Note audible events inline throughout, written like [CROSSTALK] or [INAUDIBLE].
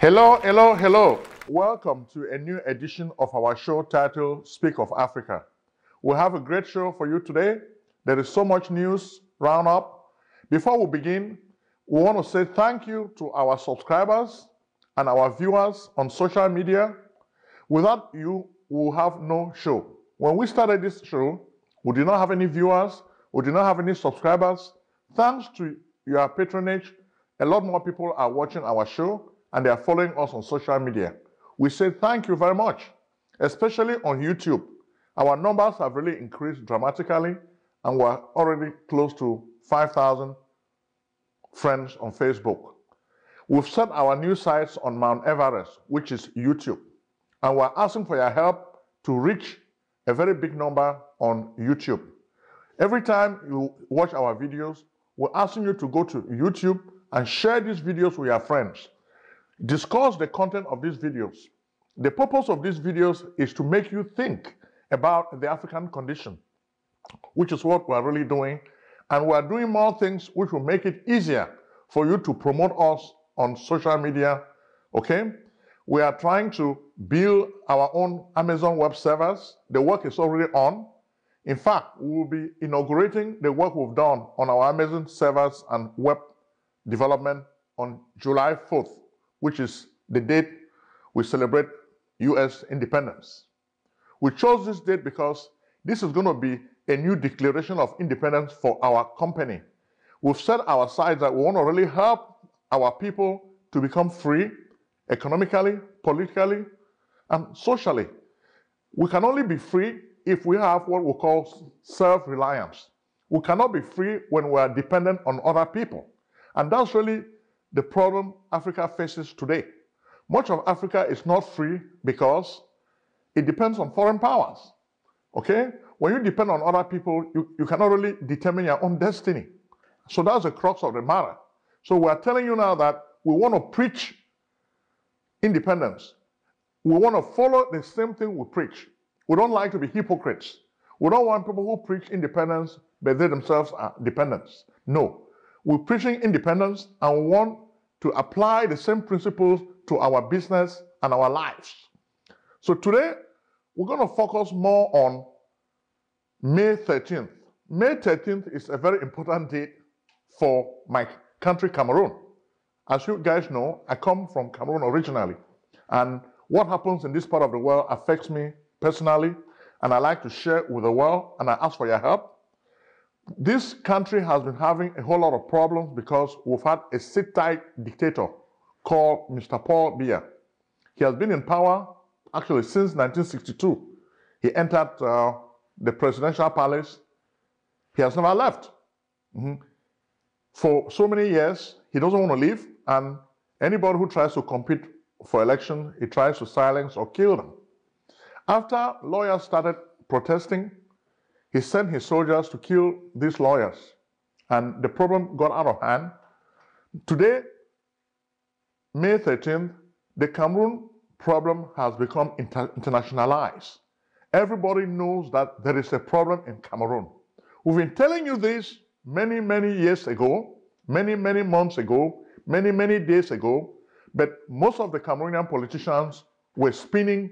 Hello, hello, hello. Welcome to a new edition of our show titled Speak of Africa. We have a great show for you today. There is so much news round up. Before we begin, we want to say thank you to our subscribers and our viewers on social media. Without you, we will have no show. When we started this show, we did not have any viewers, we did not have any subscribers. Thanks to your patronage, a lot more people are watching our show and they are following us on social media. We say thank you very much, especially on YouTube. Our numbers have really increased dramatically and we're already close to 5,000 friends on Facebook. We've set our new sites on Mount Everest, which is YouTube, and we're asking for your help to reach a very big number on YouTube. Every time you watch our videos, we're asking you to go to YouTube and share these videos with your friends. Discuss the content of these videos. The purpose of these videos is to make you think about the African condition, which is what we're really doing. And we're doing more things which will make it easier for you to promote us on social media. Okay? We are trying to build our own Amazon web servers. The work is already on. In fact, we will be inaugurating the work we've done on our Amazon servers and web development on July 4th which is the date we celebrate US independence. We chose this date because this is going to be a new declaration of independence for our company. We've set our sights that we want to really help our people to become free economically, politically, and socially. We can only be free if we have what we call self reliance. We cannot be free when we are dependent on other people. And that's really the problem Africa faces today. Much of Africa is not free because it depends on foreign powers. Okay? When you depend on other people, you, you cannot really determine your own destiny. So that's the crux of the matter. So we're telling you now that we want to preach independence. We want to follow the same thing we preach. We don't like to be hypocrites. We don't want people who preach independence, but they themselves are dependents. No. We're preaching independence and we want to apply the same principles to our business and our lives. So today, we're going to focus more on May 13th. May 13th is a very important date for my country, Cameroon. As you guys know, I come from Cameroon originally. And what happens in this part of the world affects me personally. And I like to share with the world. And I ask for your help. This country has been having a whole lot of problems because we've had a sit-tight dictator called Mr. Paul Biya. He has been in power actually since 1962. He entered uh, the presidential palace. He has never left. Mm-hmm. For so many years, he doesn't want to leave, and anybody who tries to compete for election, he tries to silence or kill them. After lawyers started protesting, he sent his soldiers to kill these lawyers, and the problem got out of hand. Today, May 13th, the Cameroon problem has become inter internationalized. Everybody knows that there is a problem in Cameroon. We've been telling you this many, many years ago, many, many months ago, many, many days ago, but most of the Cameroonian politicians were spinning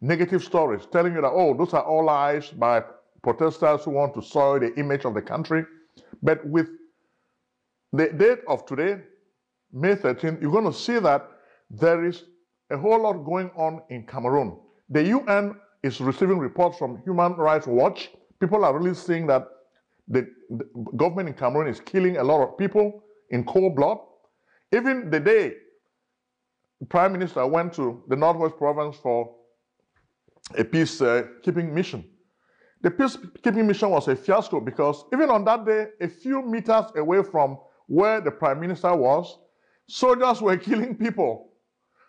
negative stories, telling you that, oh, those are all lies by protesters who want to soil the image of the country. But with the date of today, May 13th, you're going to see that there is a whole lot going on in Cameroon. The UN is receiving reports from Human Rights Watch. People are really seeing that the, the government in Cameroon is killing a lot of people in cold blood. Even the day the Prime Minister went to the Northwest Province for a peacekeeping uh, mission, the peacekeeping mission was a fiasco because even on that day, a few meters away from where the prime minister was, soldiers were [LAUGHS] killing people.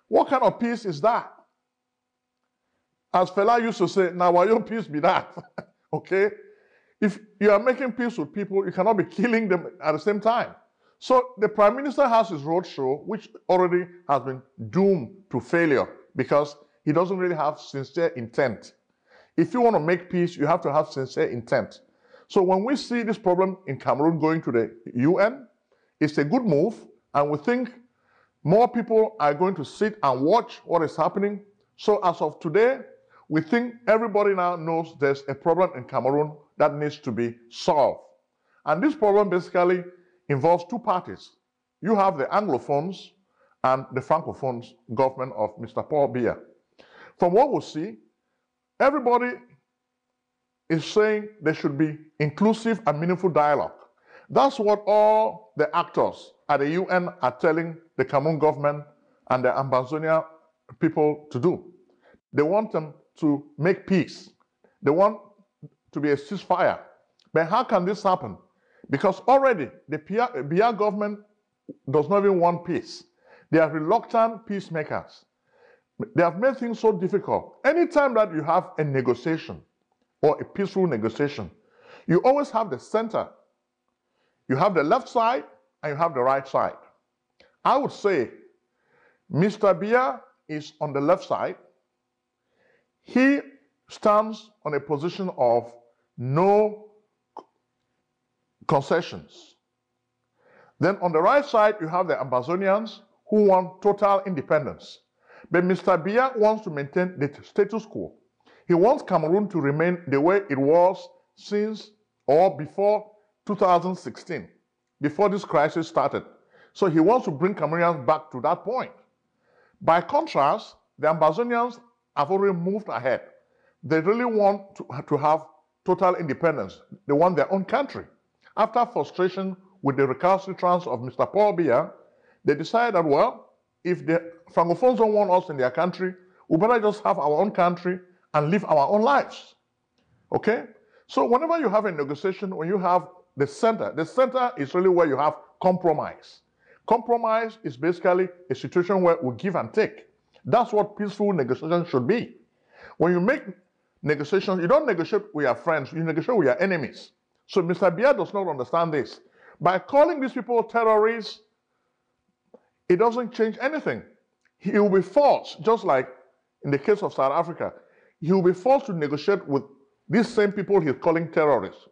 What kind of peace is that? As Fela used to say, now why your peace be that? [LAUGHS] okay? If you are making peace with people, you cannot be [LAUGHS] killing them at the same time. So the prime minister has his roadshow, which already has been doomed to failure because he doesn't really have sincere intent. If you want to make peace, you have to have sincere intent. So when we see this problem in Cameroon going to the UN, it's a good move, and we think More people are going to sit and watch what is happening. So as of today, we think everybody now knows there's a problem in Cameroon that needs to be solved. And this problem basically involves two parties. You have the Anglophones and the Francophones government of Mr. Paul Biya. From what we see, everybody is saying there should be inclusive and meaningful dialogue. That's what all the actors at the UN are telling the Cameroon government and the Ambazonia people to do. They want them to make peace. They want to be a ceasefire. But how can this happen? Because already the Biya government does not even want peace. They are reluctant peacemakers. They have made things so difficult. Anytime that you have a negotiation or a peaceful negotiation, you always have the center. You have the left side and you have the right side. I would say Mr. Biya is on the left side. He stands on a position of no concessions. Then on the right side, you have the Ambazonians who want total independence. But Mr. Biya wants to maintain the status quo. He wants Cameroon to remain the way it was since or before 2016, before this crisis started. So he wants to bring Cameroonians back to that point. By contrast, the Ambazonians have already moved ahead. They really want to, to have total independence. They want their own country. After frustration with the recalcitrance of Mr. Paul Biya, they decided that, well, if the Francophones don't want us in their country, we better just have our own country and live our own lives. Okay? So whenever you have a negotiation, when you have the center, the center is really where you have compromise. Compromise is basically a situation where we give and take. That's what peaceful negotiation should be. When you make negotiations, you don't negotiate with your friends, you negotiate with your enemies. So Mr. Biya does not understand this. By calling these people terrorists, it doesn't change anything. He will be forced, just like in the case of South Africa, he will be forced to negotiate with these same people he's calling terrorists.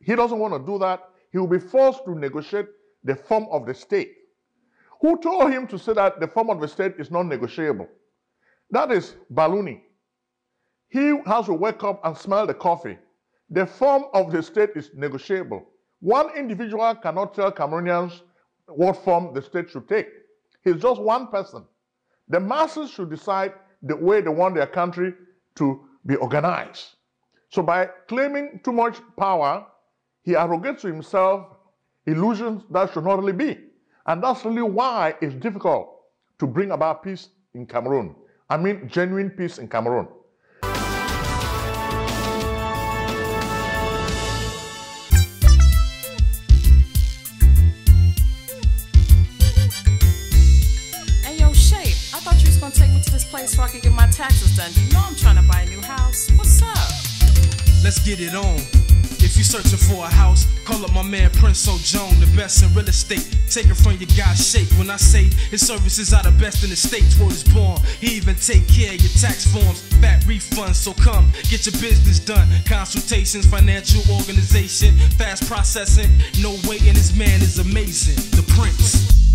He doesn't want to do that. He will be forced to negotiate the form of the state. Who told him to say that the form of the state is non negotiable? That is Balouni. He has to wake up and smell the coffee. The form of the state is negotiable. One individual cannot tell Cameroonians what form the state should take. He's just one person. The masses should decide the way they want their country to be organized. So by claiming too much power, he arrogates to himself illusions that should not really be. And that's really why it's difficult to bring about peace in Cameroon. I mean, genuine peace in Cameroon. Place so I can get my taxes done. You know I'm trying to buy a new house. What's up? Let's get it on. If you're searching for a house, call up my man Prince Ojong, the best in real estate. Take it from your guy Shake. When I say his services are the best in the states where it's born, he even take care of your tax forms, fat refunds. So come get your business done. Consultations, financial organization, fast processing, no waiting. This man is amazing. The Prince.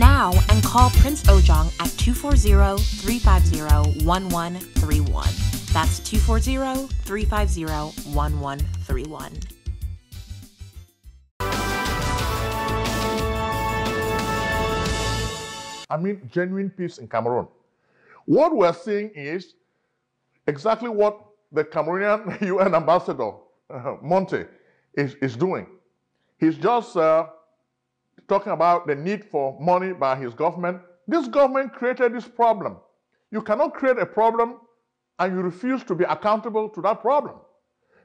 Now and call Prince Ojong at 240-350-1131. That's 240-350-1131. I mean, genuine peace in Cameroon. What we're seeing is exactly what the Cameroonian [LAUGHS] UN ambassador, uh, [LAUGHS] Monthe, is, is doing. He's just uh, talking about the need for money by his government. This government created this problem. You cannot create a problem and you refuse to be accountable to that problem.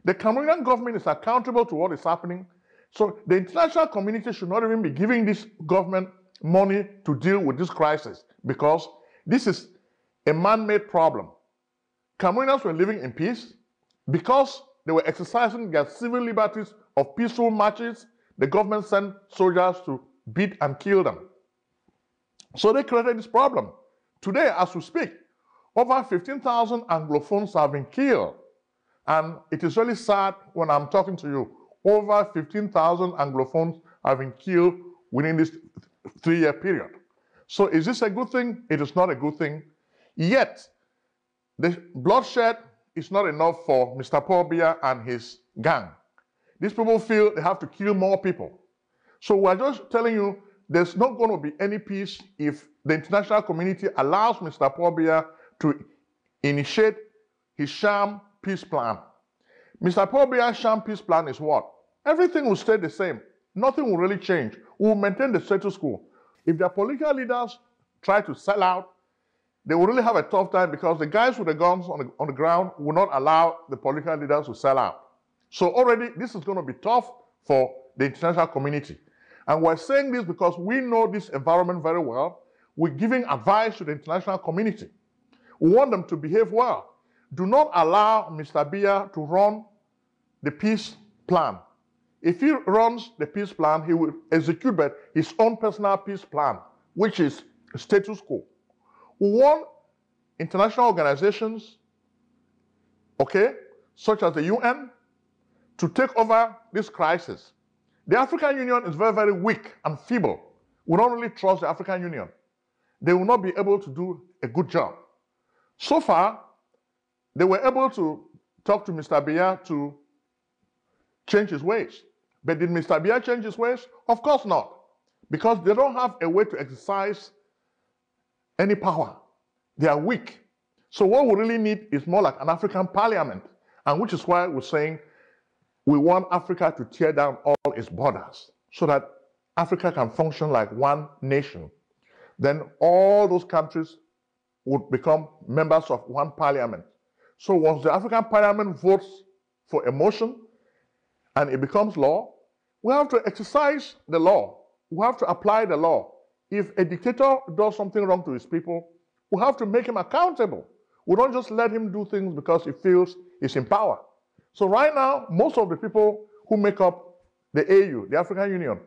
The Cameroonian government is accountable to what is happening. So the international community should not even be giving this government money to deal with this crisis because this is a man-made problem. Cameroonians were living in peace because they were exercising their civil liberties of peaceful marches. The government sent soldiers to beat and kill them. So they created this problem. Today, as we speak, over 15,000 Anglophones have been killed. And it is really sad when I'm talking to you. Over 15,000 Anglophones have been killed within this three year period. So, is this a good thing? It is not a good thing. Yet, the bloodshed is not enough for Mr. Paul Biya and his gang. These people feel they have to kill more people. So, we're just telling you there's not going to be any peace if the international community allows Mr. Paul to initiate his sham peace plan. Mr. Paul sham peace plan is what? Everything will stay the same. Nothing will really change. We will maintain the status quo. If their political leaders try to sell out, they will really have a tough time because the guys with the guns on the, on the ground will not allow the political leaders to sell out. So already this is going to be tough for the international community. And we're saying this because we know this environment very well. We're giving advice to the international community. We want them to behave well. Do not allow Mr. Biya to run the peace plan. If he runs the peace plan, he will execute his own personal peace plan, which is status quo. We want international organizations, okay, such as the UN, to take over this crisis. The African Union is very, very weak and feeble. We don't really trust the African Union. They will not be able to do a good job. So far, they were able to talk to Mr. Biya to change his ways. But did Mr. Biya change his ways? Of course not. Because they don't have a way to exercise any power. They are weak. So what we really need is more like an African parliament. And which is why we're saying we want Africa to tear down all its borders so that Africa can function like one nation. Then all those countries would become members of one parliament. So once the African parliament votes for a motion and it becomes law, we have to exercise the law. We have to apply the law. If a dictator does something wrong to his people, we have to make him accountable. We don't just let him do things because he feels he's in power. So right now, most of the people who make up the AU, the African Union,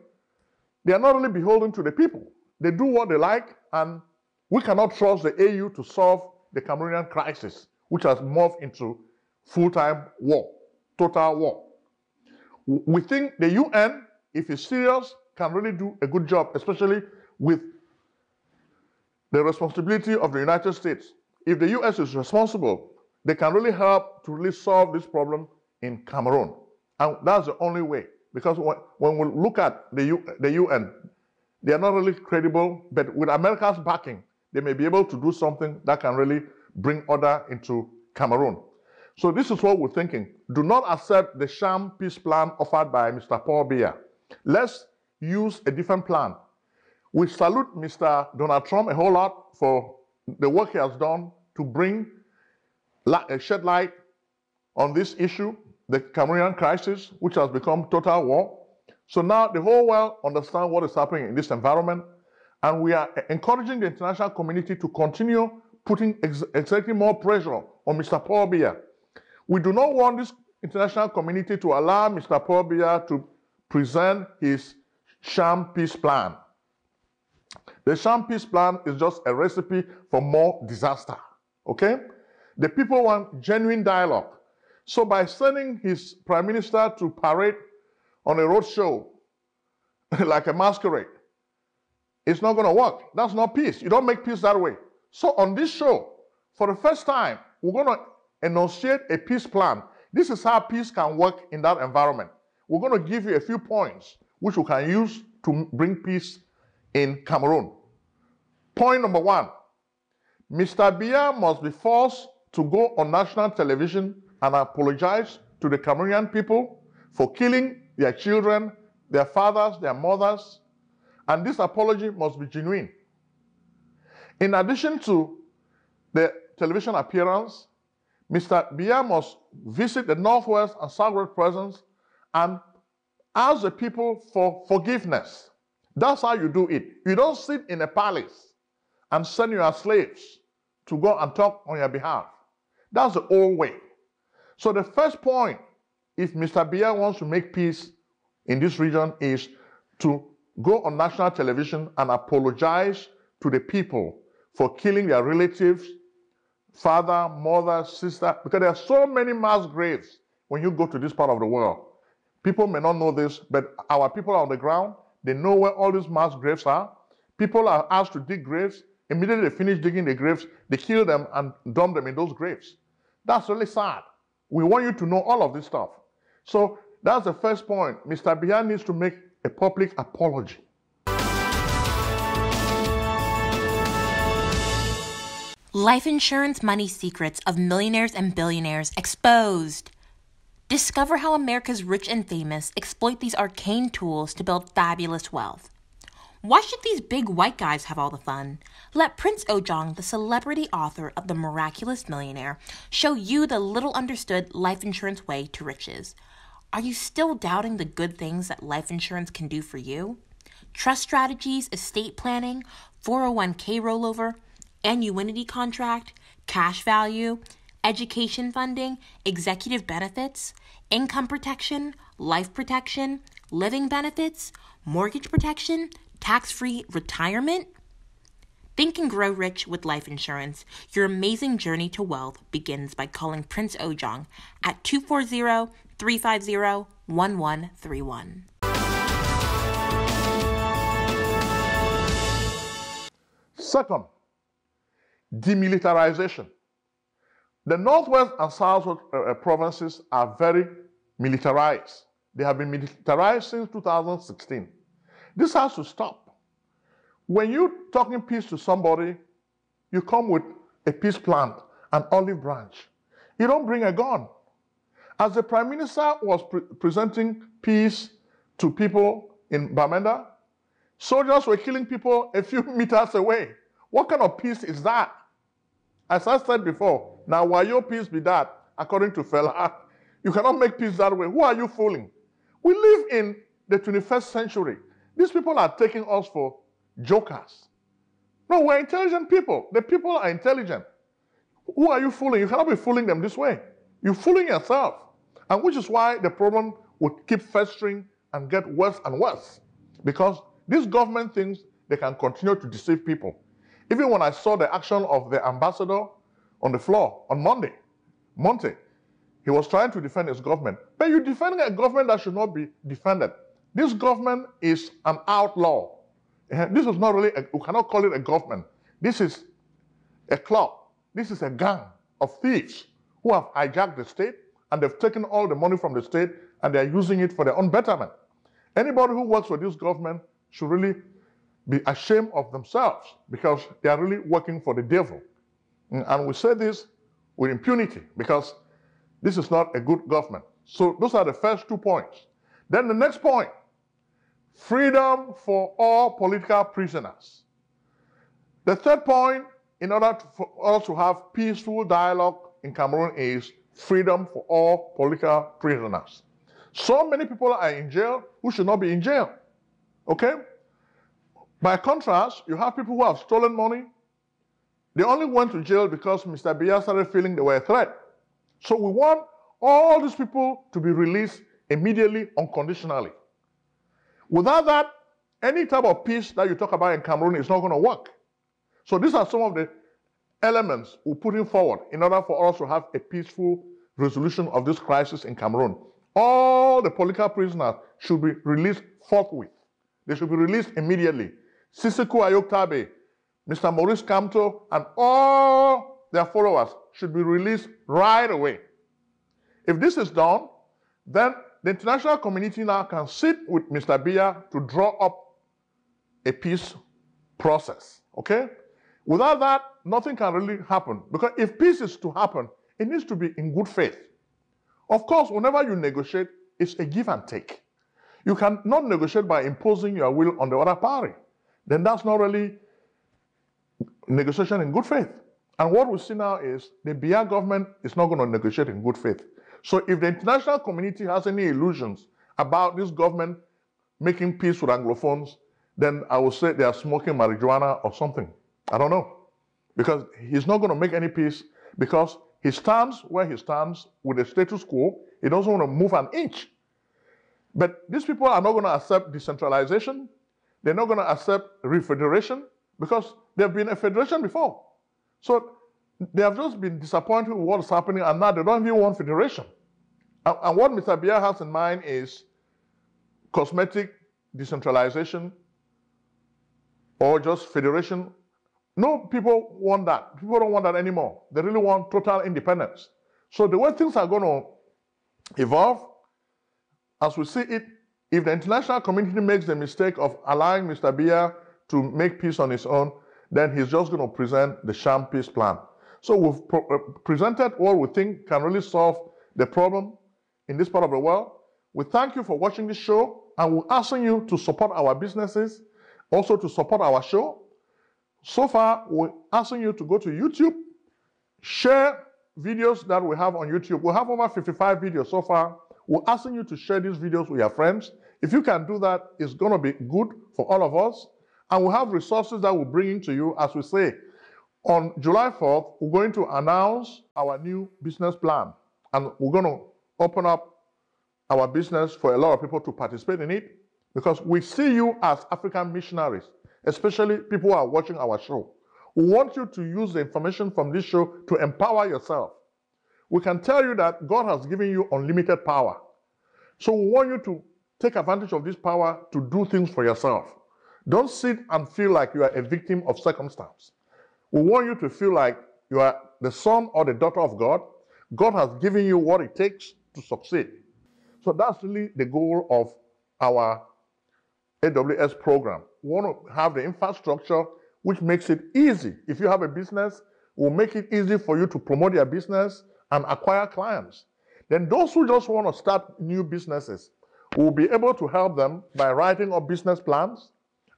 they are not really beholden to the people. They do what they like, and we cannot trust the AU to solve the Cameroonian crisis, which has morphed into full-time war, total war. We think the UN, if it's serious, can really do a good job, especially with the responsibility of the United States. If the US is responsible, they can really help to really solve this problem in Cameroon. And that's the only way. Because when, we look at the, UN, they are not really credible, but with America's backing, they may be able to do something that can really bring order into Cameroon. So this is what we're thinking. Do not accept the sham peace plan offered by Mr. Paul Biya. Let's use a different plan. We salute Mr. Donald Trump a whole lot for the work he has done to bring a uh, shed light on this issue, the Cameroonian crisis, which has become total war. So now the whole world understands what is happening in this environment, and we are encouraging the international community to continue putting ex exerting more pressure on Mr. Paul Biya. We do not want this international community to allow Mr. Paul Biya to present his sham peace plan. The sham peace plan is just a recipe for more disaster. Okay? The people want genuine dialogue. So by sending his prime minister to parade on a road show [LAUGHS] like a masquerade, it's not going to work. That's not peace. You don't make peace that way. So on this show, for the first time, we're going to enunciate a peace plan. This is how peace can work in that environment. We're going to give you a few points which we can use to bring peace in Cameroon. Point number one Mr. Biya must be forced to go on national television and apologize to the Cameroonian people for killing their children, their fathers, their mothers, and this apology must be genuine. In addition to the television appearance, Mr. Biya must visit the Northwest and Southwest presence and ask the people for forgiveness. That's how you do it. You don't sit in a palace and send your slaves to go and talk on your behalf. That's the old way. So the first point, if Mr. Biya wants to make peace in this region, is to go on national television and apologize to the people for killing their relatives, father, mother, sister, because there are so many mass graves when you go to this part of the world. People may not know this, but our people are on the ground, They know where all these mass graves are. People are asked to dig graves. Immediately they finish digging the graves, they kill them and dump them in those graves. That's really sad. We want you to know all of this stuff. So that's the first point. Mr. Biya needs to make a public apology. Life insurance money secrets of millionaires and billionaires exposed. Discover how America's rich and famous exploit these arcane tools to build fabulous wealth. Why should these big white guys have all the fun? Let Prince Ojong, the celebrity author of The Miraculous Millionaire, show you the little understood life insurance way to riches. Are you still doubting the good things that life insurance can do for you? Trust strategies, estate planning, 401k rollover, annuity contract, cash value, education funding, executive benefits, income protection, life protection, living benefits, mortgage protection, tax free retirement? Think and grow rich with life insurance. Your amazing journey to wealth begins by calling Prince Ojong at 240 350 1131. Second, demilitarization. The Northwest and Southwest uh, uh, provinces are very militarized. They have been militarized since 2016. This has to stop. When you're talking peace to somebody, you come with a peace plant, an olive branch. You don't bring a gun. As the prime minister was pre- presenting peace to people in Bamenda, soldiers were killing people a few [LAUGHS] meters away. What kind of peace is that? As I said before, now why your peace be that, according to Fela, [LAUGHS] you cannot make peace that way. Who are you fooling? We live in the 21st century. These people are taking us for jokers. No, we're intelligent people. The people are intelligent. Who are you fooling? You cannot be fooling them this way. You're fooling yourself. And which is why the problem would keep festering and get worse and worse. Because this government thinks they can continue to deceive people. Even when I saw the action of the ambassador on the floor on Monday, Monthe, he was trying to defend his government. But you're defending a government that should not be defended. This government is an outlaw. Eh, this is not really, a, we cannot call it a government. This is a club. This is a gang of thieves who have hijacked the state and they've taken all the money from the state and they're using it for their own betterment. Anybody who works for this government should really be ashamed of themselves because they are really working for the devil. And we say this with impunity because this is not a good government. So those are the first two points. Then the next point freedom for all political prisoners. The third point, in order to, for us to have peaceful dialogue in Cameroon, is freedom for all political prisoners. So many people are in jail who should not be in jail. Okay? By contrast, you have people who have stolen money. They only went to jail because Mr. Biya started feeling they were a threat. So we want all these people to be released immediately, unconditionally. Without that, any type of peace that you talk about in Cameroon is not going to work. So these are some of the elements we're putting forward in order for us to have a peaceful resolution of this crisis in Cameroon. All the political prisoners should be released forthwith. They should be released immediately. Sisiku Ayuk-Tabe, Mr. Maurice Kamto, and all their followers should be released right away. If this is done, then the international community now can sit with Mr. Biya to draw up a peace process. Okay? Without that, nothing can really happen. Because if peace is to happen, it needs to be in good faith. Of course, whenever you negotiate, it's a give and take. You cannot negotiate by imposing your will on the other party. Then that's not really negotiation in good faith. And what we see now is the Biya government is not going to negotiate in good faith. So if the international community has any illusions about this government making peace with Anglophones, then I would say they are smoking marijuana or something. I don't know. Because he's not going to make any peace because he stands where he stands with the status quo. He doesn't want to move an inch. But these people are not going to accept decentralization. They're not going to accept refederation because they've been a federation before. So they have just been disappointed with what's happening, and now they don't even want federation. And, and what Mr. Biya has in mind is cosmetic decentralization or just federation. No, people want that. People don't want that anymore. They really want total independence. So the way things are going to evolve, as we see it, if the international community makes the mistake of allowing Mr. Biya to make peace on his own, then he's just going to present the sham peace plan. So we've uh, presented what we think can really solve the problem in this part of the world. We thank you for watching this show and we're asking you to support our businesses, also to support our show. So far, we're asking you to go to YouTube, share videos that we have on YouTube. We have over 55 videos so far. We're asking you to share these videos with your friends. If you can do that, it's going to be good for all of us. And we have resources that we're bringing to you, as we say. On July 4th, we're going to announce our new business plan. And we're going to open up our business for a lot of people to participate in it because we see you as African missionaries, especially people who are watching our show. We want you to use the information from this show to empower yourself. We can tell you that God has given you unlimited power. So we want you to take advantage of this power to do things for yourself. Don't sit and feel like you are a victim of circumstance. We want you to feel like you are the son or the daughter of God. God has given you what it takes to succeed. So that's really the goal of our AWS program. We want to have the infrastructure which makes it easy. If you have a business, we'll make it easy for you to promote your business and acquire clients. Then those who just want to start new businesses, we'll be able to help them by writing up business plans.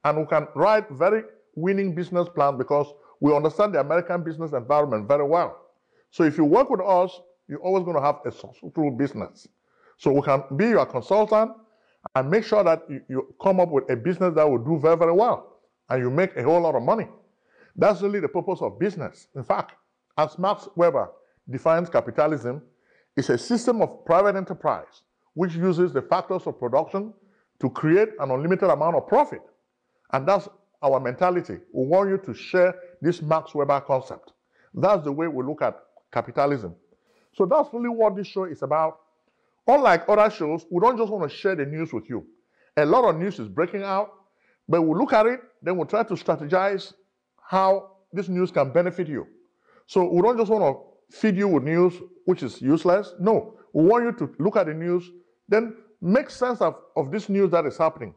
And we can write very winning business plans because we understand the American business environment very well. So if you work with us, you're always going to have a successful business. So we can be your consultant and make sure that you, you come up with a business that will do very, very well and you make a whole lot of money. That's really the purpose of business. In fact, as Max Weber defines capitalism, it's a system of private enterprise which uses the factors of production to create an unlimited amount of profit. And that's our mentality. We want you to share this Max Weber concept. That's the way we look at capitalism. So that's really what this show is about. Unlike other shows, we don't just want to share the news with you. A lot of news is breaking out, but we look at it, then we try to strategize how this news can benefit you. So we don't just want to feed you with news which is useless. No, we want you to look at the news, then make sense of, of this news that is happening.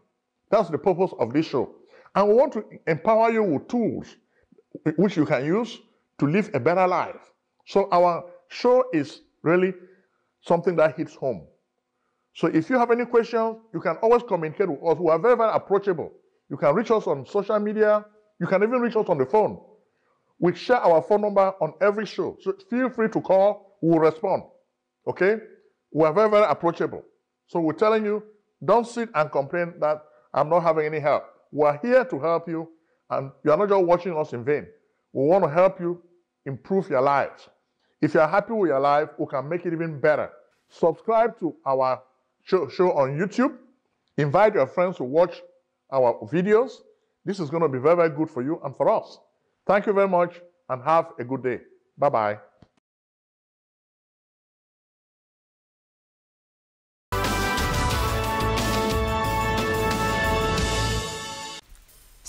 That's the purpose of this show. And we want to empower you with tools which you can use to live a better life. So our show is really something that hits home. So if you have any questions, you can always communicate with us. We are very, very approachable. You can reach us on social media. You can even reach us on the phone. We share our phone number on every show. So feel free to call. We'll respond. Okay? We are very, very approachable. So we're telling you, don't sit and complain that I'm not having any help. We're here to help you, and you're not just watching us in vain. We want to help you improve your lives. If you're happy with your life, we can make it even better. Subscribe to our show, show on YouTube. Invite your friends to watch our videos. This is going to be very, very good for you and for us. Thank you very much and have a good day. Bye bye.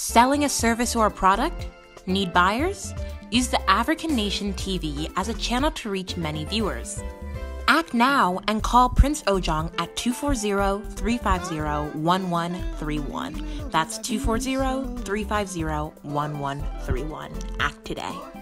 Selling a service or a product? Need buyers? Use the African Nation TV as a channel to reach many viewers. Act now and call Prince Ojong at 240 350 1131. That's 240 350 1131. Act today.